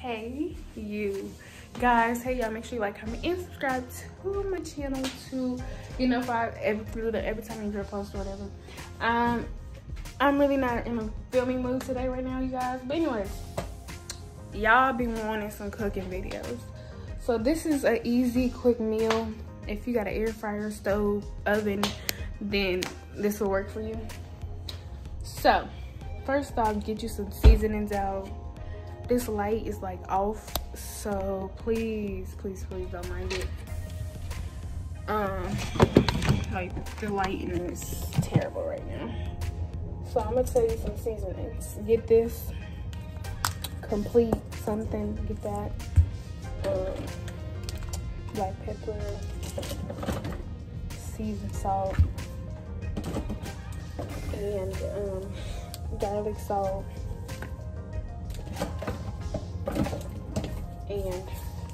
hey you guys. Hey y'all. Make sure you like comment and subscribe to my channel to you know if i every every time you do a post or whatever. Um i'm really not in a filming mood today right now you guys. But anyways y'all been wanting some cooking videos. So this is an easy quick meal. If you got an air fryer stove oven then this will work for you. So first off get you some seasonings out this light is like off so please please please don't mind it. Um like the lighting is terrible right now. So i'm gonna tell you some seasonings. Get this complete something get that um, black pepper seasoned salt and um, garlic salt and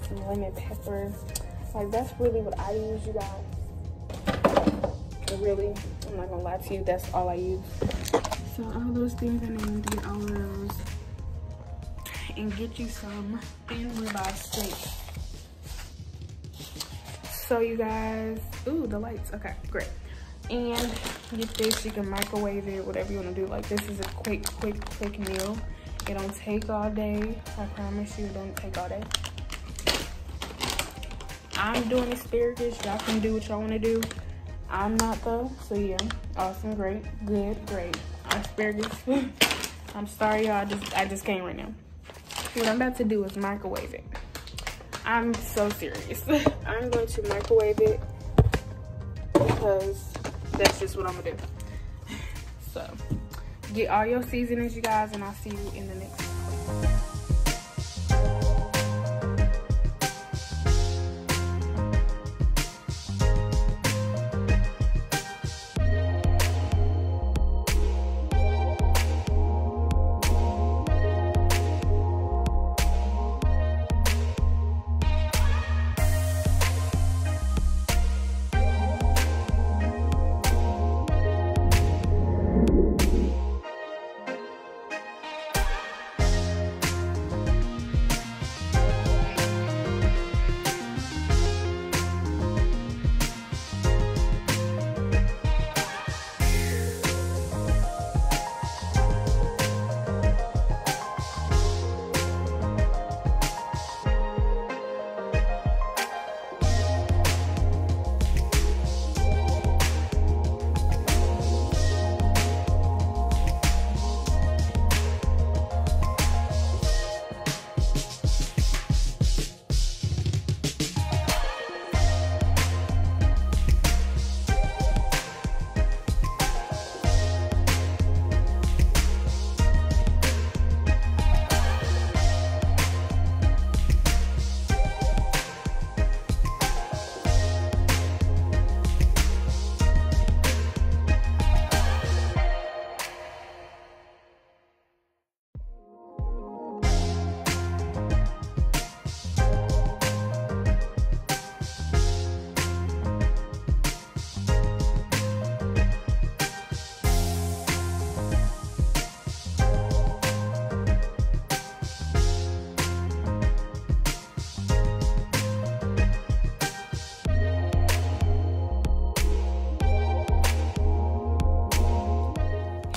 some lemon pepper. Like that's really what I use, you guys. really, I'm not gonna lie to you, that's all I use. So all those things I need to get all of those. And get you some thin ribeye steak. So you guys, ooh, the lights, okay, great. And get this, you can microwave it, whatever you wanna do. Like this is a quick, quick, quick meal. It don't take all day. I promise you it don't take all day. I'm doing asparagus. Y'all can do what y'all want to do. I'm not though. So yeah, awesome, great, good, great. Asparagus. I'm sorry y'all, I just, I just came right now. What I'm about to do is microwave it. I'm so serious. I'm going to microwave it because that's just what I'm gonna do. So Get all your seasonings, you guys, and I'll see you in the next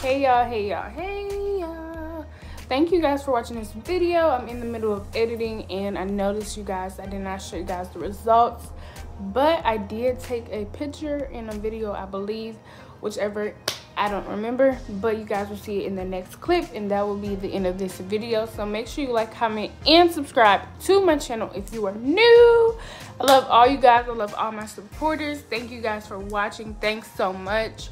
hey y'all. Hey y'all. Hey y'all. Thank you guys for watching this video. I'm in the middle of editing and i noticed you guys i did not show you guys the results but i did take a picture in a video i believe whichever i don't remember but you guys will see it in the next clip and that will be the end of this video. So make sure you like comment and subscribe to my channel if you are new. I love all you guys. I love all my supporters. Thank you guys for watching. Thanks so much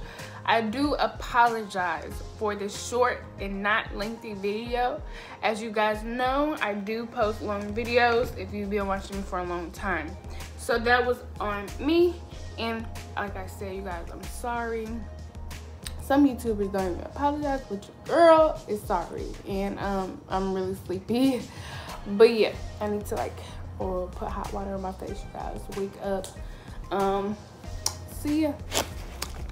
I do apologize for this short and not lengthy video. As you guys know, I do post long videos if you've been watching me for a long time. So that was on me. And like I said, you guys, I'm sorry. Some YouTubers don't even apologize, but your girl is sorry. And um, I'm really sleepy. But yeah, I need to like, or put hot water on my face, you guys. Wake up. Um, see ya.